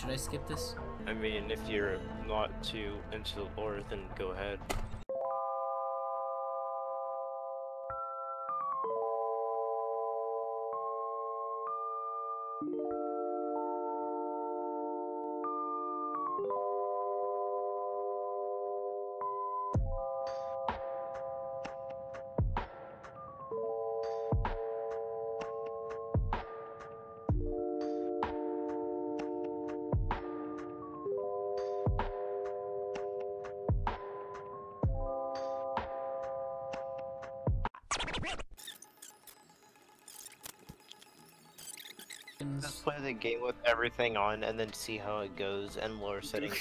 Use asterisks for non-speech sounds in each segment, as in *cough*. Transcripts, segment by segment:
Should I skip this? I mean, if you're not too into the lore, then go ahead. Just play the game with everything on and then see how it goes and lower *laughs* settings.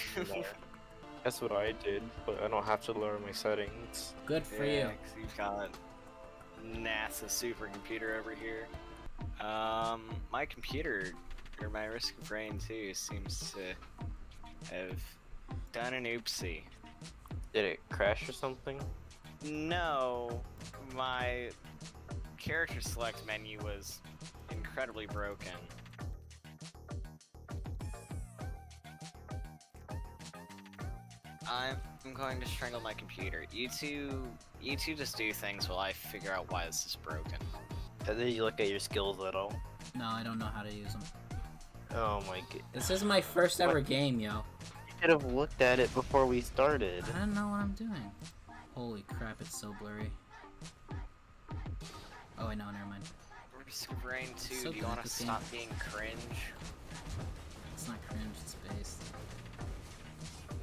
That's what I did, but I don't have to lower my settings. Good for yeah, you. 'cause you've got NASA supercomputer over here. Um, my computer, or my Risk of Rain 2, seems to have done an oopsie. Did it crash or something? No, my character select menu was incredibly broken. I'm I'm going to strangle my computer. You two, you two just do things while I figure out why this is broken. And then you look at your skills at all. No, I don't know how to use them. Oh my god. This is my first ever What? game, yo. You should have looked at it before we started. I don't know what I'm doing. Holy crap, it's so blurry. Oh, wait, no, never mind. Risk of Rain 2, So do you want to good, stop being cringe?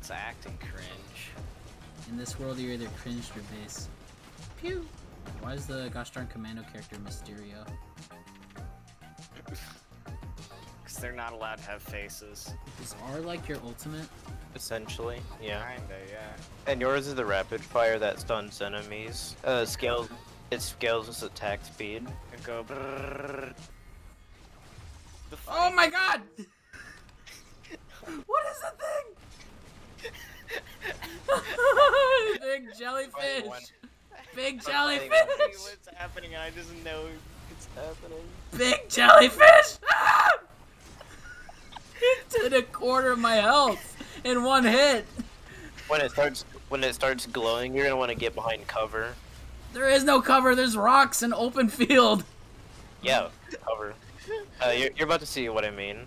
It's acting cringe. In this world, you're either cringed or base. Pew! Why is the gosh darn commando character Mysterio? *laughs* Because they're not allowed to have faces. Is R like your ultimate? Essentially, yeah. Kinda, yeah. And yours is the rapid fire that stuns enemies. Uh, scales. *laughs* It scales its attack speed. And go brrrr. Oh my god! what is the thing? Big jellyfish! Big jellyfish! what's happening I just know it's happening. Big jellyfish! Ah! *laughs* It did a quarter of my health in one hit. When it starts, when it starts glowing, you're gonna want to get behind cover. There is no cover. There's rocks and open field. Yeah, cover. Uh, you're, you're about to see what I mean.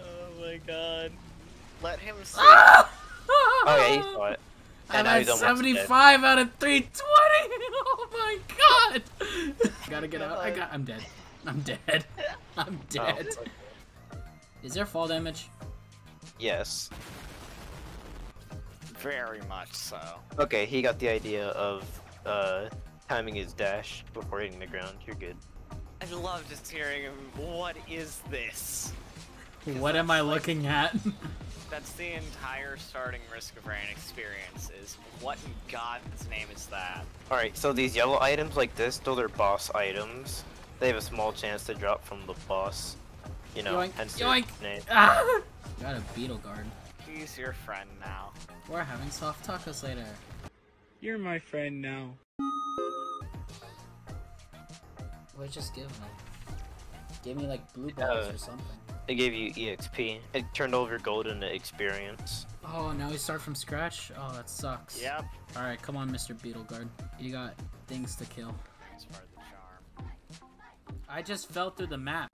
Oh my god. Let him *laughs* see. Ah! Oh yeah, he saw it. I'm at he's almost dead. 75 out of 320. *laughs* Oh my god! Gotta get out. I got. I'm dead. I'm dead. *laughs* I'm Oh, dead. Is there fall damage? yes. Very much so. Okay, he got the idea of uh, timing his dash before hitting the ground. You're good. I love just hearing him. What is this? What am I looking at? *laughs* That's the entire starting Risk of Rain experience. Is what in God's name is that? Alright, so these yellow items like this, those are boss items. They have a small chance to drop from the boss. You know, Yoink, hence their yoink. name. ah! Got a beetle guard. He's your friend now. We're having soft tacos later. You're my friend now. What just give me? Give me like blue balls Uh, or something. They gave you EXP. It turned over gold into experience. Oh, now we start from scratch? Oh, that sucks. Yep. Alright, come on, Mr. Beetleguard. You got things to kill. It's part of the charm. I just fell through the map.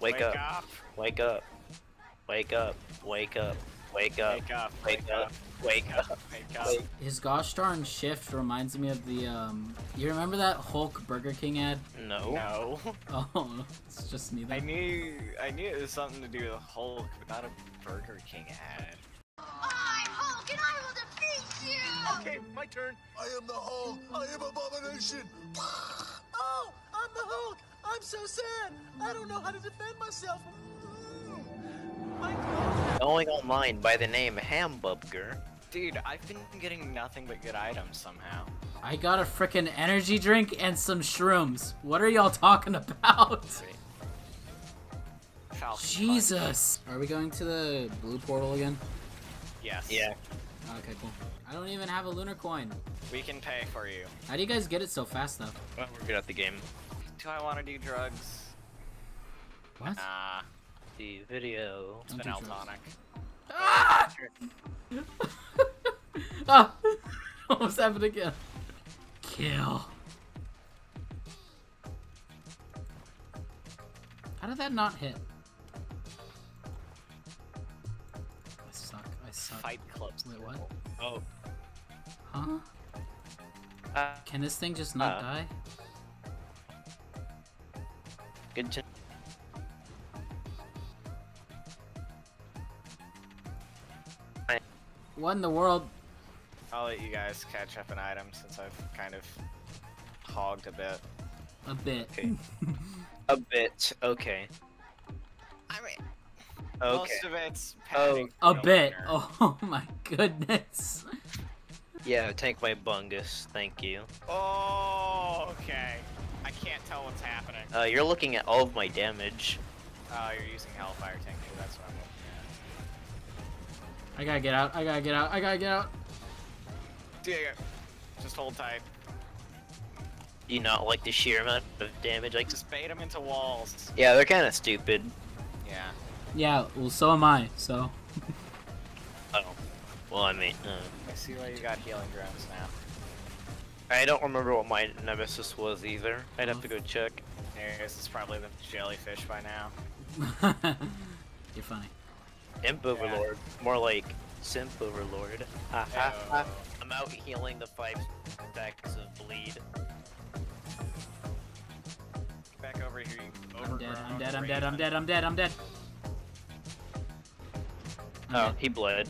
Wake, up. up. Wake up. Wake up. Wake up. Wake up. Wake up. Wake up. Wake up. Wake up. His gosh darn shift reminds me of the, um... You remember that Hulk Burger King ad? No. No. *laughs* Oh, it's just me I knew I knew it was something to do with Hulk, but not a Burger King ad. I'm Hulk and I will defeat you! Okay, my turn. I am the Hulk. I am Abomination. *laughs* oh, I'm the Hulk. I'm so sad. I don't know how to defend myself. Mm. *laughs* My God. Going online by the name Hambubger. Dude, I've been getting nothing but good items somehow. I got a frickin' energy drink and some shrooms. What are y'all talking about? Falcon Punch. Jesus! Are we going to the blue portal again? Yes. Yeah. Okay, cool. I don't even have a lunar coin. We can pay for you. How do you guys get it so fast, though? Well, we're good at the game. Do I want to do drugs? What? Nah. The video. It's been Don't do drugs. Altonic. Ah! *laughs* ah! *laughs* Almost happened again. Kill. How did that not hit? I suck. I suck. Fight clubs. Wait, what? Oh. Huh? Uh, Can this thing just not Uh. die? good to What in the world? I'll let you guys catch up in items since I've kind of hogged a bit. A bit. Okay. *laughs* a bit. Okay. I mean, Okay. most of it's Oh. A bit. later. *laughs* Oh my goodness. Yeah, take my bungus. Thank you. Oh, okay. I can't tell what's happening. Uh, you're looking at all of my damage. Oh, you're using Hellfire Tank. That's what I'm looking I gotta get out. I gotta get out. I gotta get out. at. Yeah, yeah. Just hold tight. Do you not like the sheer amount of damage? Like, Just bait them into walls. yeah, they're kind of stupid. Yeah. Yeah, well, so am I, so. Oh. Well, I mean, uh, I see why you got healing drones now. I don't remember what my nemesis was either. I'd have to go check. Here, this is probably the jellyfish by now. *laughs* You're funny. Imp Overlord. More like Simp Overlord. Ha ha ha. Oh. I'm out healing the five stacks of bleed. Back over here, you I'm dead. I'm dead. I'm dead. I'm dead. I'm dead. I'm dead. I'm Oh, he bled.